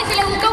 Entonces, el é